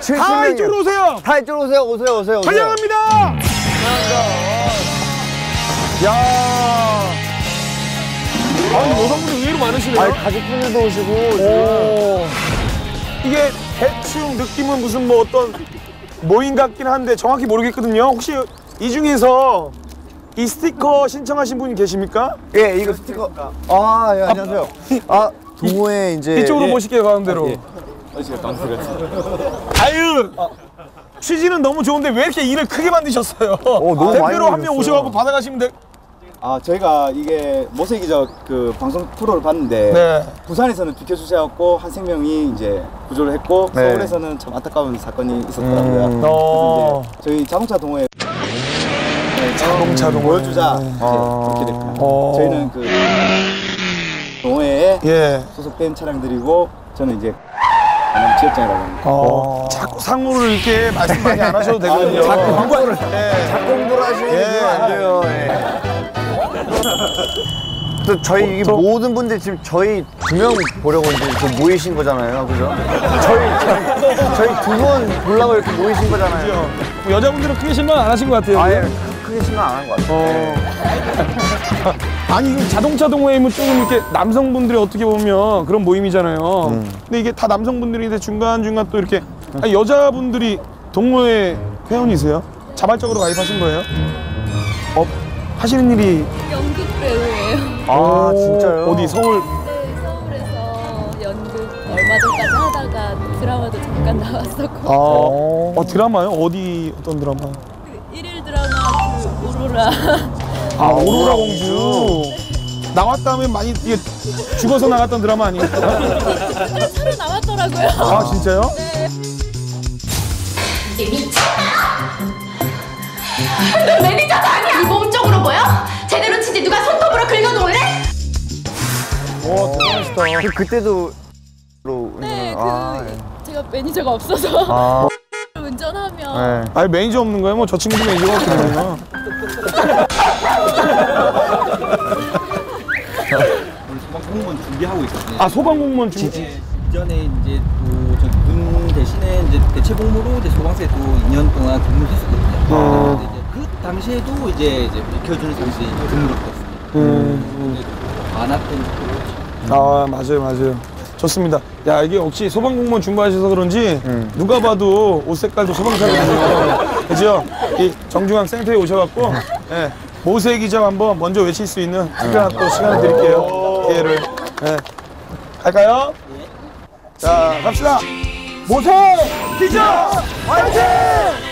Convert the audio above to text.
다 이쪽으로 오세요. 다 이쪽으로 오세요. 오세요. 오세요. 환영합니다. 야. 아, 여성분들 의외로 많으시네요. 아니 가족분들도 오시고. 오. 이게 대충 느낌은 무슨 뭐 어떤 모임 같긴 한데 정확히 모르겠거든요. 혹시 이 중에서 이 스티커 신청하신 분이 계십니까? 예, 이거 스티커. 아, 예, 안녕하세요. 아, 동호회 이제 이쪽으로 예. 모실게요, 가운데로. 아 유. 취지는 너무 좋은데 왜 이렇게 일을 크게 만드셨어요? 너무 많이 대표로 한 명 만드셨어요. 오셔갖고 받아가시면 돼. 아 저희가 이게 모세기적 그 방송 프로를 봤는데 네. 부산에서는 수사였고 한 생명이 이제 구조를 했고 네. 서울에서는 참 안타까운 사건이 있었더라고요. 음. 어. 그래서 이제 저희 자동차 동호회 자동차 동호회. 보여주자 이제 아. 그렇게 됐고요. 어. 저희는 그 동호회에 예. 소속된 차량들이고 저는 이제 강남 지역장이라고 합니다. 어. 자꾸 상호를 이렇게 말씀 많이 안 하셔도 되거든요. 자꾸 공부를 예. 공부를 하시는 예. 게안 돼요. 예. 또 저희 이 저- 모든 분들 지금 저희 두 명 보려고 이제 저 모이신 거잖아요, 그죠? 저희 저희, 저희 두번 보려고 이렇게 모이신 거잖아요. 뭐 여자분들은 크게 실망 안 하신 것 같아요. 아 예 크게 생각 안한 것 같아요. 어. 아니 이거 자동차 동호회면 조금 이렇게 남성분들이 어떻게 보면 그런 모임이잖아요. 근데 이게 다 남성분들인데 중간 중간 또 이렇게 아니, 여자분들이 동호회 회원이세요? 자발적으로 가입하신 거예요? 어 하시는 일이 연극 배우예요. 아, 오, 진짜요? 어디 서울 네, 서울에서 연극 얼마 전까지 하다가 드라마도 잠깐 나왔었고 아 어, 드라마요? 어디 어떤 드라마? 그 일일 드라마 그 오로라 아 오로라 공주 나왔다 하면 많이 이게 죽어서 나갔던 드라마 아니에요? 그때 새로 나왔더라고요. 아 진짜요? 너 매니저도 아니야! 네 몸쪽으로 보여? 제대로 치지 누가 손톱으로 긁어놓을래? 와 대단하시다. 그, 그때도 로 네, 그 아, 예. 제가 매니저가 없어서 아, 운전하면 네. 아니 매니저 없는 거예요? 뭐 저 친구도 매니저가 없거든요. 소방 공무원 준비하고 있거든요. 아 소방공무원 중 네, 이전에 이제 또저군 대신에 이제 대체 복무로 이제 소방서에 또 2년 동안 근무를 했었거든요. 어. 이제 그 당시에도 이제 이제 비켜주는 잠시 근무를 했었습니다. 음. 근데 많았던 거죠. 아 맞아요 맞아요. 좋습니다. 야 이게 혹시 소방공무원 준비하셔서 그런지 음. 누가 봐도 옷 색깔도 소방차거든요. 그죠? 이 정중앙 센터에 오셔갖고 예, 모세 기자 한번 먼저 외칠 수 있는 특별한 또 시간을 드릴게요. 기회를. 예. 갈까요? 자 갑시다. 모세 기자 화이팅!